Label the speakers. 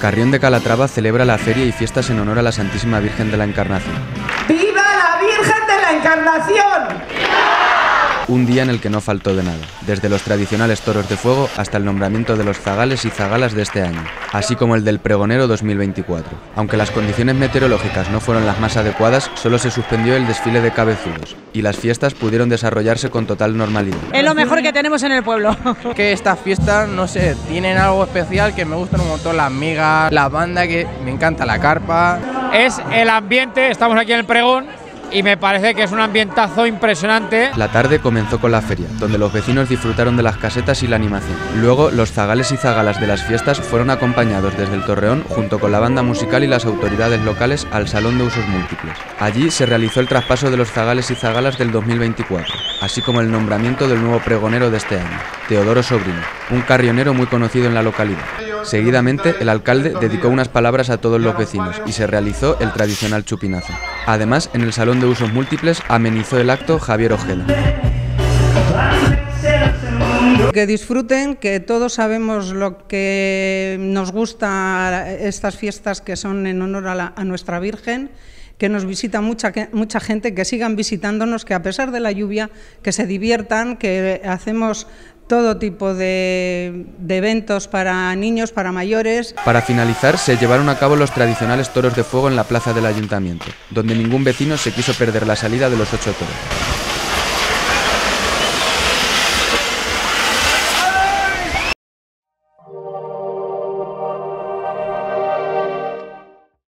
Speaker 1: Carrión de Calatrava celebra la feria y fiestas en honor a la Santísima Virgen de la Encarnación.
Speaker 2: ¡Viva la Virgen de la Encarnación!
Speaker 1: Un día en el que no faltó de nada, desde los tradicionales toros de fuego hasta el nombramiento de los zagales y zagalas de este año, así como el del pregonero 2024. Aunque las condiciones meteorológicas no fueron las más adecuadas, solo se suspendió el desfile de cabezudos y las fiestas pudieron desarrollarse con total normalidad.
Speaker 3: Es lo mejor que tenemos en el pueblo.
Speaker 4: que estas fiestas, no sé, tienen algo especial que me gustan un montón las migas, la banda, que me encanta la carpa.
Speaker 5: Es el ambiente, estamos aquí en el pregón y me parece que es un ambientazo impresionante.
Speaker 1: La tarde comenzó con la feria, donde los vecinos disfrutaron de las casetas y la animación. Luego, los zagales y zagalas de las fiestas fueron acompañados desde el Torreón junto con la banda musical y las autoridades locales al Salón de Usos Múltiples. Allí se realizó el traspaso de los zagales y zagalas del 2024, así como el nombramiento del nuevo pregonero de este año, Teodoro Sobrino, un carrionero muy conocido en la localidad. Seguidamente, el alcalde dedicó unas palabras a todos los vecinos y se realizó el tradicional chupinazo. Además, en el Salón de Usos Múltiples amenizó el acto Javier Ojeda.
Speaker 6: Que disfruten, que todos sabemos lo que nos gusta estas fiestas que son en honor a, nuestra Virgen que nos visita mucha, mucha gente, que sigan visitándonos, que a pesar de la lluvia, que se diviertan, que hacemos todo tipo de, eventos para niños, para mayores.
Speaker 1: Para finalizar, se llevaron a cabo los tradicionales toros de fuego en la plaza del ayuntamiento, donde ningún vecino se quiso perder la salida de los ocho toros.